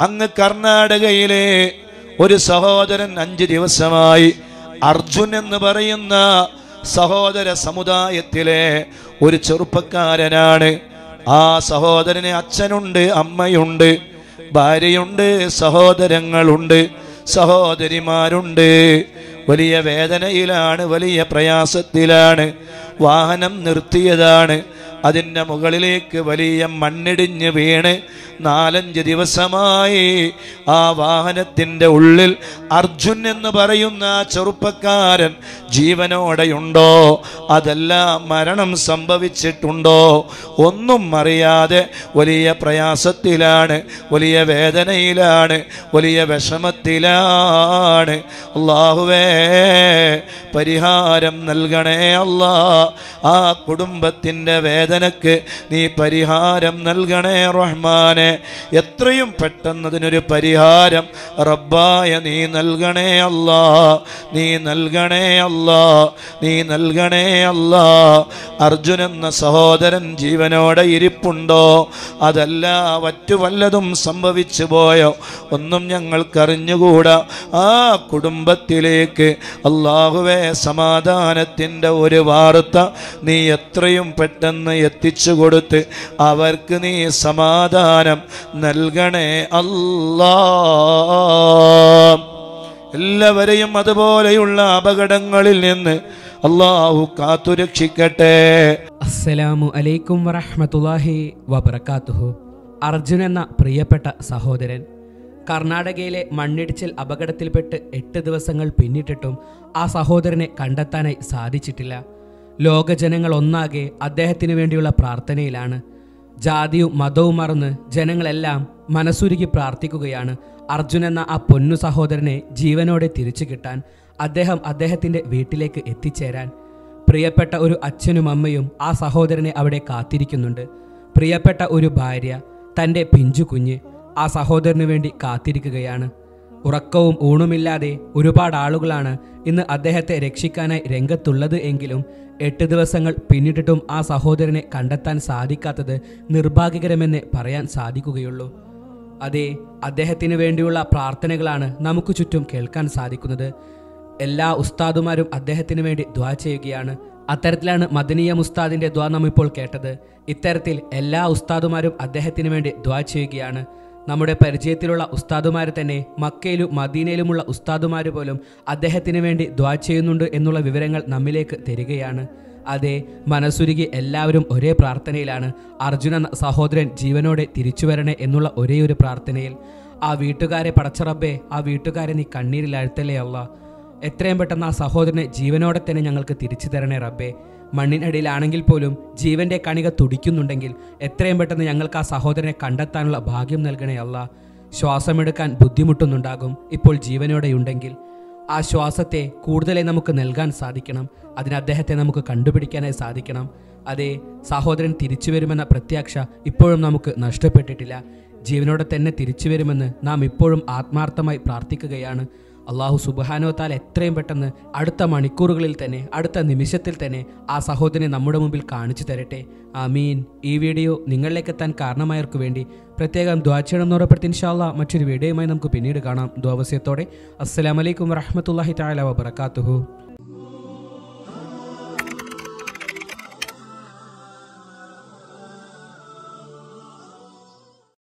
അങ്ങ് കർണാടകയിലെ ഒരു സഹോദരൻ അഞ്ച് ദിവസമായി അർജുൻ എന്ന് പറയുന്ന സഹോദര സമുദായത്തിലെ ഒരു ചെറുപ്പക്കാരനാണ്. ആ സഹോദരന് അച്ഛനുണ്ട് അമ്മയുണ്ട് ഭാര്യയുണ്ട് സഹോദരങ്ങളുണ്ട് സഹോദരിമാരുണ്ട്. വലിയ വേദനയിലാണ് വലിയ പ്രയാസത്തിലാണ് വാഹനം നിർത്തിയതാണ്. അതിന്റെ മുകളിലേക്ക് വലിയ മണ്ണിടിഞ്ഞ് വീണ് നാലഞ്ച് ദിവസമായി ആ വാഹനത്തിന്റെ ഉള്ളിൽ അർജുൻ എന്ന് പറയുന്ന ചെറുപ്പക്കാരൻ ജീവനോടെയുണ്ടോ? അതല്ല മരണം സംഭവിച്ചിട്ടുണ്ടോ? ഒന്നും അറിയാതെ വലിയ പ്രയാസത്തിലാണ് വലിയ വേദനയിലാണ് വലിയ വിഷമത്തിലാണ്. അള്ളാഹുവേ പരിഹാരം നൽകണേ അല്ലാ. ആ കുടുംബത്തിന്റെ വേദനക്ക് നീ പരിഹാരം നൽകണേ റഹ്മാനെ. എത്രയും പെട്ടെന്നതിനൊരു പരിഹാരം റബ്ബായ നീ നൽകണേ അല്ലാ. നീ നൽകണേ അല്ലാ. നീ നൽകണേ അല്ലാ. അർജുൻ എന്ന സഹോദരൻ ജീവനോടെ ഇരിപ്പുണ്ടോ? അതല്ല മറ്റു വല്ലതും സംഭവിച്ചു പോയോ? ഒന്നും ഞങ്ങൾക്കറിഞ്ഞുകൂടാ. ആ കുടുംബത്തിലേക്ക് അള്ളാഹുവേ സമാധാനത്തിന്റെ ഒരു വാർത്ത നീ എത്രയും പെട്ടെന്ന് എത്തിച്ചു കൊടുത്ത് അവർക്ക് നീ സമാധാനം നൽകണേ അല്ലാ. എല്ലാവരെയും അതുപോലെയുള്ള അപകടങ്ങളിൽ നിന്ന് അള്ളാഹു കാത്തുരക്ഷിക്കട്ടെ. അസ്സലാമു അലൈക്കും വറഹമത്തുല്ലാഹി വബറകാതുഹു അർജുൻ എന്ന പ്രിയപ്പെട്ട സഹോദരൻ കർണാടകയിലെ മണ്ണിടിച്ചിൽ അപകടത്തിൽപ്പെട്ട് എട്ട് ദിവസങ്ങൾ പിന്നിട്ടിട്ടും ആ സഹോദരനെ കണ്ടെത്താനായി സാധിച്ചിട്ടില്ല. ലോകജനങ്ങൾ ഒന്നാകെ അദ്ദേഹത്തിന് വേണ്ടിയുള്ള പ്രാർത്ഥനയിലാണ്. ജാതിയും മതവും മറന്ന് ജനങ്ങളെല്ലാം മനസ്സുരുകി പ്രാർത്ഥിക്കുകയാണ്. അർജുൻ എന്ന ആ പൊന്നു സഹോദരനെ ജീവനോടെ തിരിച്ചു കിട്ടാൻ അദ്ദേഹം അദ്ദേഹത്തിന്റെ വീട്ടിലേക്ക് എത്തിച്ചേരാൻ. പ്രിയപ്പെട്ട ഒരു അച്ഛനും അമ്മയും ആ സഹോദരനെ അവിടെ കാത്തിരിക്കുന്നുണ്ട്. പ്രിയപ്പെട്ട ഒരു ഭാര്യ തന്റെ പിഞ്ചു കുഞ്ഞ് ആ സഹോദരനു വേണ്ടി കാത്തിരിക്കുകയാണ്. ഉറക്കവും ഊണുമില്ലാതെ ഒരുപാട് ആളുകളാണ് ഇന്ന് അദ്ദേഹത്തെ രക്ഷിക്കാനായി രംഗത്തുള്ളത് എങ്കിലും എട്ട് ദിവസങ്ങൾ പിന്നിട്ടിട്ടും ആ സഹോദരനെ കണ്ടെത്താൻ സാധിക്കാത്തത് നിർഭാഗ്യകരമെന്ന് പറയാൻ സാധിക്കുകയുള്ളൂ. അതെ അദ്ദേഹത്തിന് വേണ്ടിയുള്ള പ്രാർത്ഥനകളാണ് നമുക്ക് ചുറ്റും കേൾക്കാൻ സാധിക്കുന്നത്. എല്ലാ ഉസ്താദുമാരും അദ്ദേഹത്തിന് വേണ്ടി ദ്വാ ചെയ്യുകയാണ്. അത്തരത്തിലാണ് മദനീയ മുസ്താദിന്റെ ദ്വാ നാം ഇപ്പോൾ കേട്ടത്. ഇത്തരത്തിൽ എല്ലാ ഉസ്താദുമാരും അദ്ദേഹത്തിന് വേണ്ടി ദ്വാ ചെയ്യുകയാണ്. നമ്മുടെ പരിചയത്തിലുള്ള ഉസ്താദുമാർ തന്നെ മക്കയിലും മദീനയിലുമുള്ള ഉസ്താദുമാർ പോലും അദ്ദേഹത്തിന് വേണ്ടി ദ്വാ ചെയ്യുന്നുണ്ട് എന്നുള്ള വിവരങ്ങൾ നമ്മിലേക്ക് തരികയാണ്. അതെ മനസ്സുരുകി എല്ലാവരും ഒരേ പ്രാർത്ഥനയിലാണ് അർജുന സഹോദരൻ ജീവനോടെ തിരിച്ചു വരണേ എന്നുള്ള ഒരേ ഒരു പ്രാർത്ഥനയിൽ. ആ വീട്ടുകാരെ പടച്ചറബേ ആ വീട്ടുകാരെ നീ കണ്ണീരിൽ അല്ല എത്രയും പെട്ടെന്ന് ആ സഹോദരനെ ജീവനോടെ തന്നെ ഞങ്ങൾക്ക് തിരിച്ചു തരണേ റബ്ബേ. മണ്ണിനടിയിലാണെങ്കിൽ പോലും ജീവന്റെ കണിക തുടിക്കുന്നുണ്ടെങ്കിൽ എത്രയും പെട്ടെന്ന് ഞങ്ങൾക്ക് ആ സഹോദരനെ കണ്ടെത്താനുള്ള ഭാഗ്യം നൽകണേ അല്ല. ശ്വാസമെടുക്കാൻ ബുദ്ധിമുട്ടുന്നുണ്ടാകും. ഇപ്പോൾ ജീവനോടെയുണ്ടെങ്കിൽ ആ ശ്വാസത്തെ കൂടുതലായി നമുക്ക് നൽകാൻ സാധിക്കണം. അതിന് അദ്ദേഹത്തെ നമുക്ക് കണ്ടുപിടിക്കാനായി സാധിക്കണം. അതേ സഹോദരൻ തിരിച്ചു വരുമെന്ന പ്രത്യാക്ഷ ഇപ്പോഴും നമുക്ക് നഷ്ടപ്പെട്ടിട്ടില്ല. ജീവനോടെ തന്നെ തിരിച്ചു വരുമെന്ന് നാം ഇപ്പോഴും ആത്മാർത്ഥമായി പ്രാർത്ഥിക്കുകയാണ്. അള്ളാഹു സുബാനോത്താൽ താൽ എത്രയും പെട്ടെന്ന് അടുത്ത മണിക്കൂറുകളിൽ തന്നെ അടുത്ത നിമിഷത്തിൽ തന്നെ ആ സഹോദരനെ നമ്മുടെ മുമ്പിൽ കാണിച്ചു തരട്ടെ. ആമീൻ. ഈ വീഡിയോ നിങ്ങളിലേക്ക് എത്താൻ കാരണമായവർക്ക് വേണ്ടി പ്രത്യേകം ദ്വാചണം എന്ന് ഉറപ്പെടുത്തി ഇൻഷാല്ല മറ്റൊരു വീഡിയോയുമായി നമുക്ക് പിന്നീട് കാണാം. ദ്വാവസ്യത്തോടെ അസ്സലാമലൈക്കും വറഹമത്തല്ലാഹി താല വബർക്കാത്തുഹു